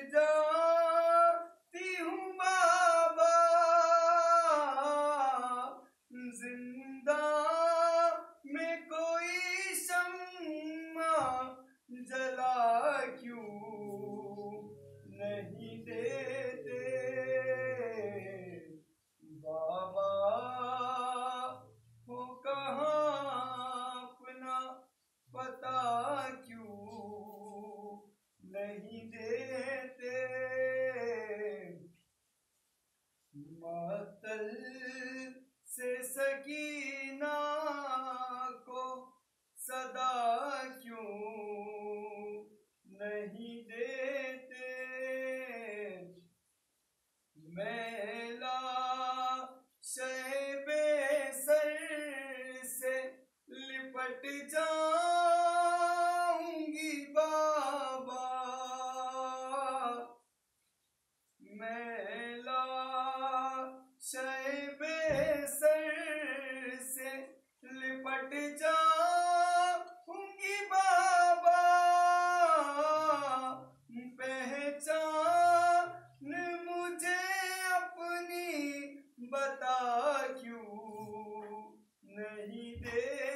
डर जाती हूँ बाबा सकीना को सदा क्यों नहीं देते? मैला शैबे सर से लिपट जाऊँगी बाबा। मैला लिपट जाऊँगी बाबा पहचान मुझे अपनी बता क्यों नहीं देते